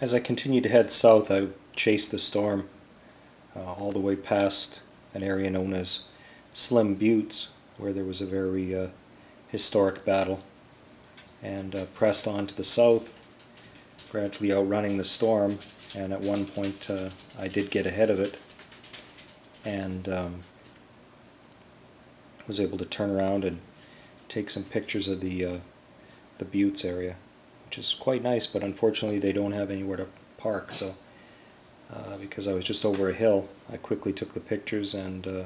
As I continued to head south, I chased the storm uh, all the way past an area known as Slim Buttes, where there was a very uh, historic battle, and uh, pressed on to the south, gradually outrunning the storm. And at one point, uh, I did get ahead of it, and um, was able to turn around and take some pictures of the uh, the Buttes area, which is quite nice. But unfortunately, they don't have anywhere to park, so. Uh, because I was just over a hill, I quickly took the pictures and uh,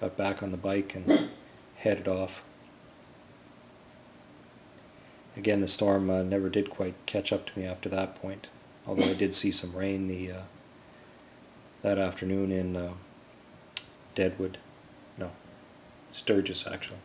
got back on the bike and headed off. Again, the storm uh, never did quite catch up to me after that point, although I did see some rain the uh, that afternoon in uh, Deadwood. No, Sturgis actually.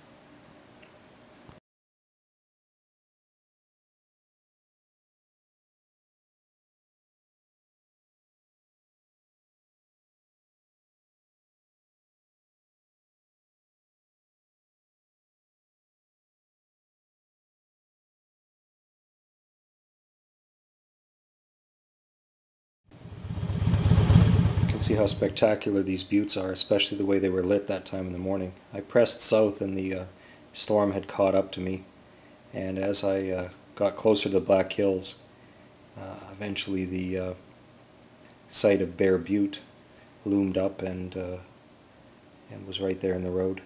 See how spectacular these buttes are, especially the way they were lit that time in the morning. I pressed south and the uh, storm had caught up to me, and as I uh, got closer to the Black Hills, uh, eventually the uh, site of Bear Butte loomed up and uh, and was right there in the road.